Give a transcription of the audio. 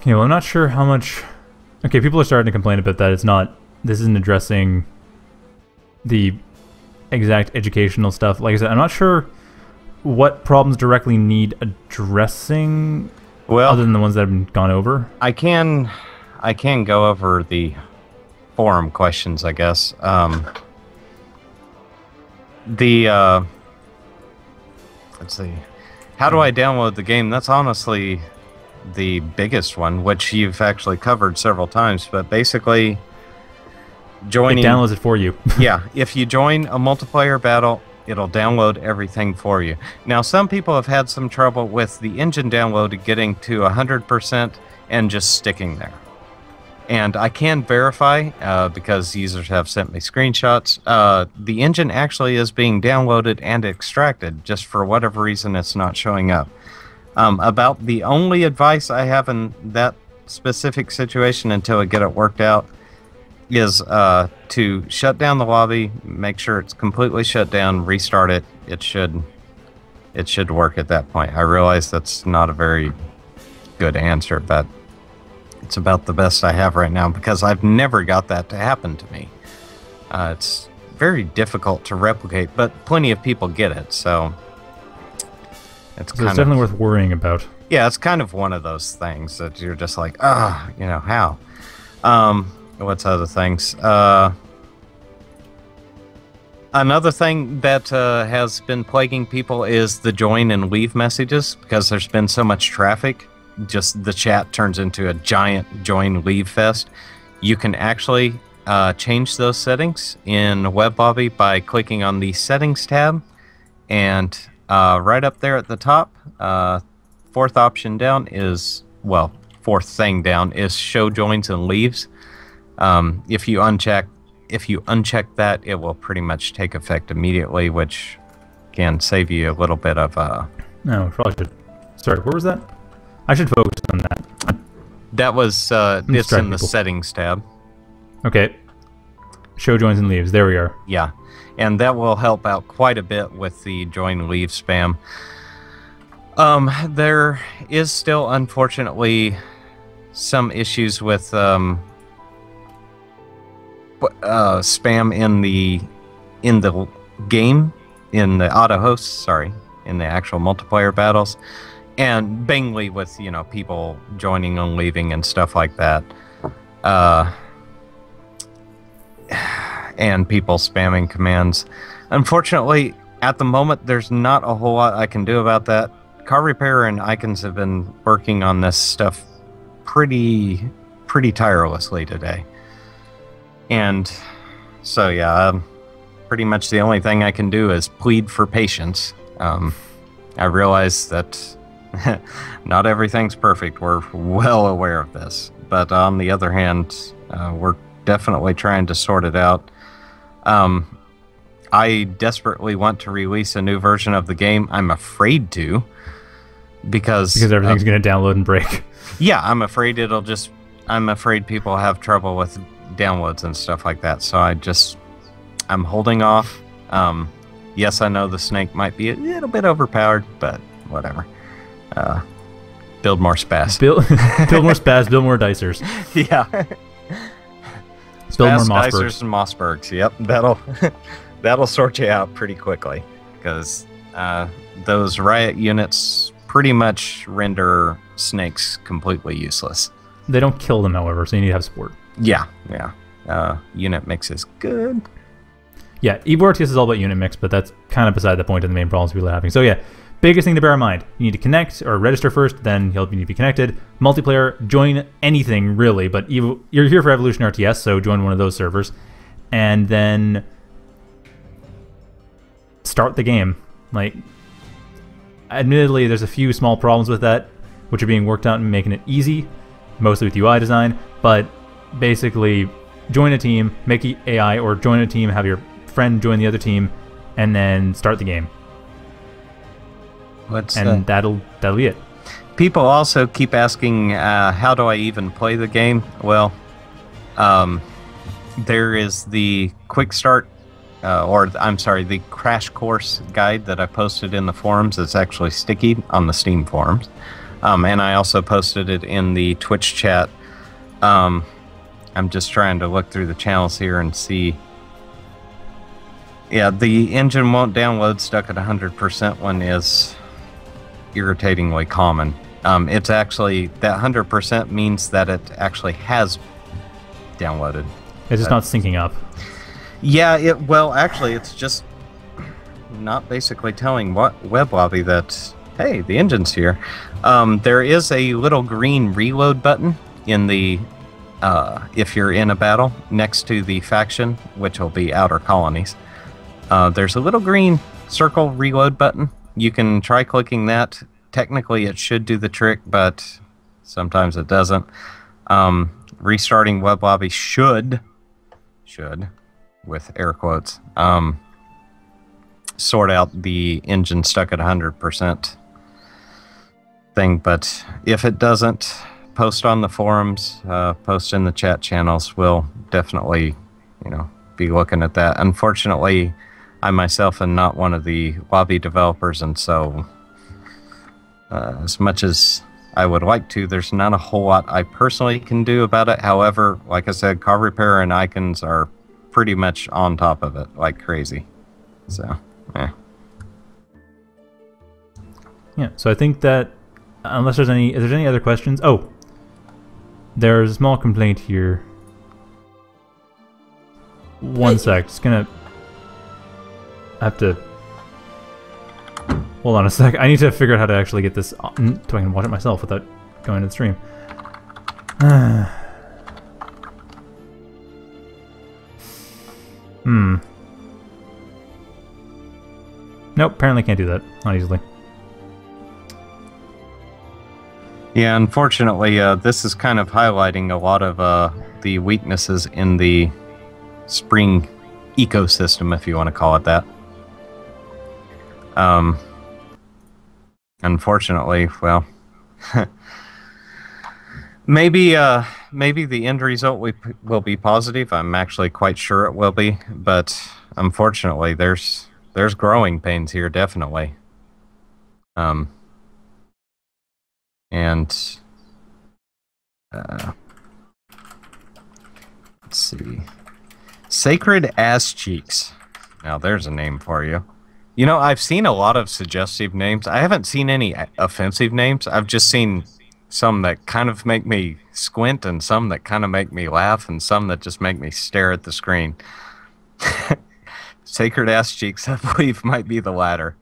Okay, well, I'm not sure how much. Okay, people are starting to complain about that. It's not. This isn't addressing the exact educational stuff. Like I said, I'm not sure what problems directly need addressing Well, other than the ones that have been gone over. I can, I can go over the forum questions, I guess. Um, the uh, let's see, how do I download the game? That's honestly the biggest one, which you've actually covered several times. But basically, It joining downloads it for you. yeah, if you join a multiplayer battle, it'll download everything for you. Now, some people have had some trouble with the engine download getting to 100% and just sticking there. And I can verify, uh, because users have sent me screenshots, uh, the engine actually is being downloaded and extracted, just for whatever reason it's not showing up. Um, about the only advice I have in that specific situation until I get it worked out is uh, to shut down the lobby, make sure it's completely shut down, restart it. It should it should work at that point. I realize that's not a very good answer, but it's about the best I have right now because I've never got that to happen to me. Uh, it's very difficult to replicate, but plenty of people get it, so it's So it's definitely of worth worrying about. yeah, it's kind of one of those things that you're just like, ah, you know, how? Um, what's other things? Uh, another thing that uh, has been plaguing people is the join and leave messages because there's been so much traffic. Just the chat turns into a giant join leave fest. You can actually uh, change those settings in Web Lobby by clicking on the Settings tab, and uh, right up there at the top, uh, fourth option down is well, fourth thing down is Show Joins and Leaves. Um, if you uncheck if you uncheck that, it will pretty much take effect immediately, which can save you a little bit of uh, No, probably should. Sorry, where was that? I should focus on that. that was uh, it's in the people. settings tab. Okay. Show joins and leaves. There we are. Yeah, and that will help out quite a bit with the join leave spam. Um, there is still unfortunately some issues with um, uh, spam in the in the game in the auto hosts. Sorry, in the actual multiplayer battles, and mainly with you know people joining and leaving and stuff like that. Uh, and people spamming commands. Unfortunately, at the moment, there's not a whole lot I can do about that. Car Repair and Icons have been working on this stuff pretty, pretty tirelessly today. And so, yeah, um, pretty much the only thing I can do is plead for patience. Um, I realize that not everything's perfect. We're well aware of this. But on the other hand, uh, we're definitely trying to sort it out. Um, I desperately want to release a new version of the game. I'm afraid to because Because everything's uh, going to download and break. yeah, I'm afraid it'll just. I'm afraid people have trouble with downloads and stuff like that. So I just, I'm holding off. Um, yes, I know the snake might be a little bit overpowered, but whatever. Uh, build more spaz. Build, build more spaz, build more dicers. yeah. More Mossbergs. And Mossbergs. Yep, that'll that'll sort you out pretty quickly because uh, those riot units pretty much render snakes completely useless. They don't kill them, however, so you need to have support. Yeah, yeah. Uh, unit mix is good. Yeah, Evo RTS is all about unit mix, but that's kind of beside the point of the main problems people are having. So yeah, biggest thing to bear in mind: you need to connect or register first, then you'll need to be connected. Multiplayer, join anything really, but you're here for Evolution RTS, so join one of those servers, and then start the game. Like, admittedly, there's a few small problems with that, which are being worked out and making it easy, mostly with UI design. But basically, join a team, make AI, or join a team, have your friend join the other team, and then start the game, What's and that'll that'll be it. People also keep asking, uh, how do I even play the game? Well, um, there is the quick start, uh, or I'm sorry, the crash course guide that I posted in the forums. It's actually sticky on the Steam forums. Um, and I also posted it in the Twitch chat. Um, I'm just trying to look through the channels here and see. Yeah, the engine won't download stuck at 100% one is irritatingly common. Um, it's actually, that 100% means that it actually has downloaded. It's just not syncing up. Yeah, it well, actually, it's just not basically telling what web lobby that hey, the engine's here. Um, there is a little green reload button in the uh, if you're in a battle next to the faction, which will be outer colonies. Uh, there's a little green circle reload button. You can try clicking that. Technically, it should do the trick, but sometimes it doesn't. Um, restarting WebLobby should should with air quotes um, sort out the engine stuck at 100% thing but if it doesn't post on the forums uh, post in the chat channels we'll definitely you know be looking at that unfortunately i myself am not one of the lobby developers and so uh, as much as I would like to. There's not a whole lot I personally can do about it. However, like I said, car repair and icons are pretty much on top of it like crazy. So, yeah. Yeah, so I think that unless there's any, if there's any other questions, oh, there's a small complaint here. One sec, just gonna I have to hold on a sec. I need to figure out how to actually get this on, so I can watch it myself without going to the stream. Hmm. Nope, apparently can't do that. Not easily. Yeah, unfortunately, uh, this is kind of highlighting a lot of uh, the weaknesses in the Spring ecosystem, if you want to call it that. Um, unfortunately, well, maybe uh, maybe the end result we, will be positive. I'm actually quite sure it will be, but unfortunately, there's there's growing pains here, definitely. Um, and uh, let's see, sacred ass cheeks. Now there's a name for you. You know, I've seen a lot of suggestive names. I haven't seen any offensive names. I've just seen some that kind of make me squint and some that kind of make me laugh and some that just make me stare at the screen. Sacred ass cheeks, I believe, might be the latter.